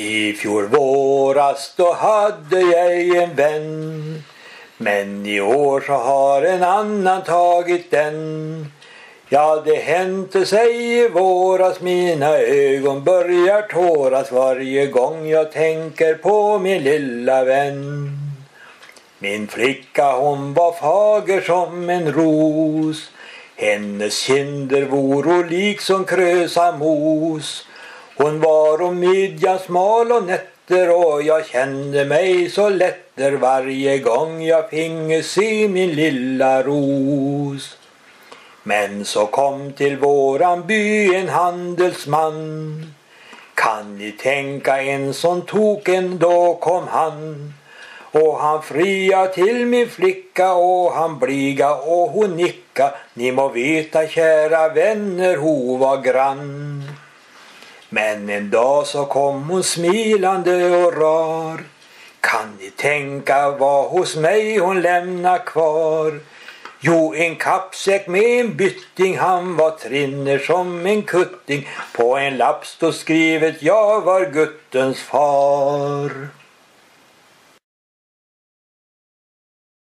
I fjol våras då hade jag en vän men i år så har en annan tagit den. Ja, det hände sig i våras mina ögon börjar tåras varje gång jag tänker på min lilla vän. Min flicka hon var fager som en ros. Hennes kinder voro liksom krösa mos. Hon var om midjan smal och nätter och jag kände mig så lätter varje gång jag finge se min lilla ros. Men så kom till våran by en handelsman. Kan ni tänka en sån token, då kom han. Och han fria till min flicka och han bliga och hon nicka. Ni må veta kära vänner, hon var grann. Men en dag så kom hon smilande och rar. Kan ni tänka vad hos mig hon lämnar kvar? Jo, en kappsäck med en bytting, han var trinner som en kutting. På en lapp stod skrivet, jag var guttens far.